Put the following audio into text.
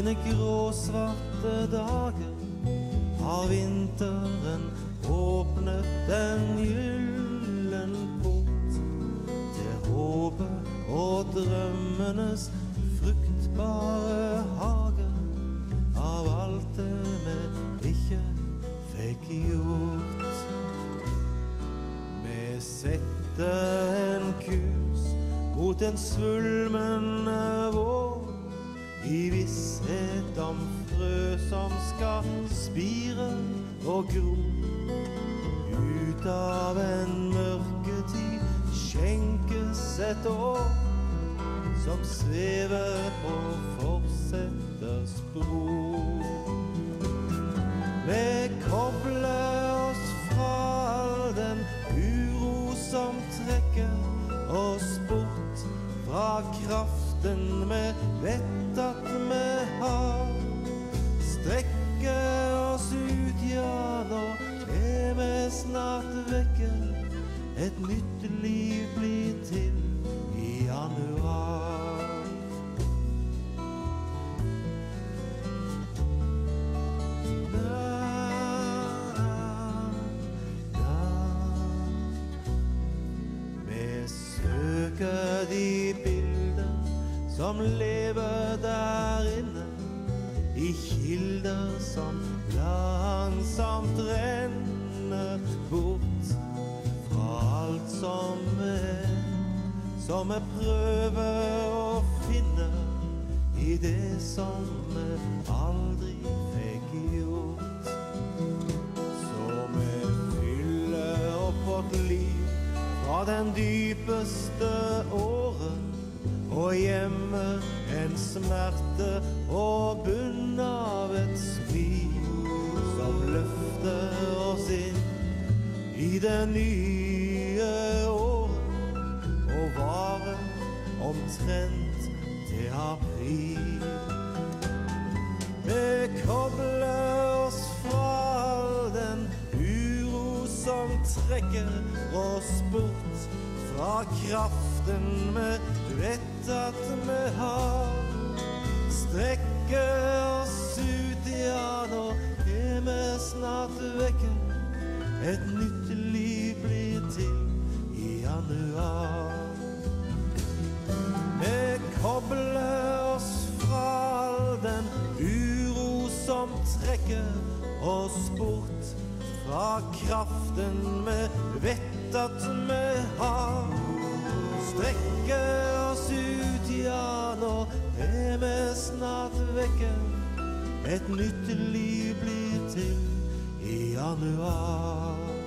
sine gråsvarte dager har vinteren åpnet en gyllen port. Til håpet og drømmenes fruktbare hage. Av alt det vi ikke fikk gjort. Vi setter en kurs mot en svulmende vår i visshet om frø som skal spire og gro. Ut av en mørketid skjenkes et år som svever på forsetters bro. Med kobler vet at vi har. Strekker oss ut, ja, nå er vi snart vekke. Et nytt liv blir til i januar. Søker de som lever der inne, i kilder som langsomt renner bort fra alt som er, som vi prøver å finne i det som vi aldri fikk gjort. Så vi fyller opp vårt liv fra den dypeste åren og hjemme en smerte og bunn av et smil som løfter oss inn i det nye året og varer omtrent til april. Vi kobler oss fra all den uro som trekker oss bort fra kraften med at vi har. Strekker oss ut, ja, nå er vi snart vekke. Et nytt liv blir til i januar. Vi kobler oss fra all den uro som trekker oss bort fra kraften vi vet at vi har. Strekker er snart vekke. Et nytt liv blir til i januar.